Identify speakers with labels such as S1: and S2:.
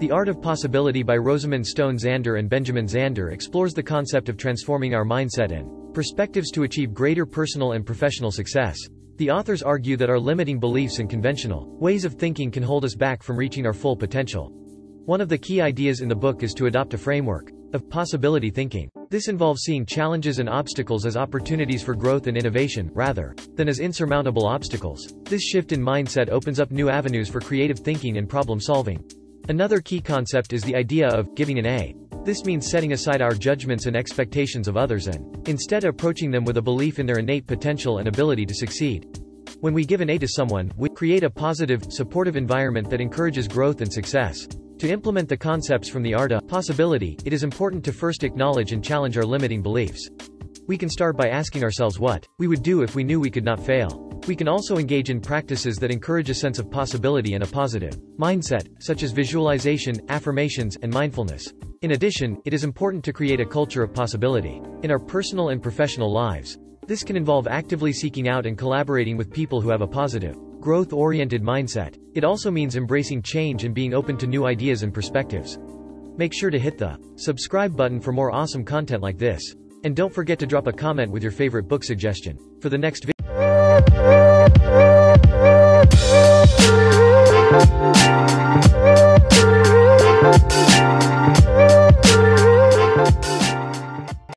S1: The Art of Possibility by Rosamund Stone Zander and Benjamin Zander explores the concept of transforming our mindset and perspectives to achieve greater personal and professional success. The authors argue that our limiting beliefs and conventional ways of thinking can hold us back from reaching our full potential. One of the key ideas in the book is to adopt a framework of possibility thinking. This involves seeing challenges and obstacles as opportunities for growth and innovation, rather than as insurmountable obstacles. This shift in mindset opens up new avenues for creative thinking and problem solving. Another key concept is the idea of giving an A. This means setting aside our judgments and expectations of others and instead approaching them with a belief in their innate potential and ability to succeed. When we give an A to someone, we create a positive, supportive environment that encourages growth and success. To implement the concepts from the art of possibility, it is important to first acknowledge and challenge our limiting beliefs. We can start by asking ourselves what we would do if we knew we could not fail. We can also engage in practices that encourage a sense of possibility and a positive mindset, such as visualization, affirmations, and mindfulness. In addition, it is important to create a culture of possibility in our personal and professional lives. This can involve actively seeking out and collaborating with people who have a positive, growth-oriented mindset. It also means embracing change and being open to new ideas and perspectives. Make sure to hit the subscribe button for more awesome content like this. And don't forget to drop a comment with your favorite book suggestion. For the next video,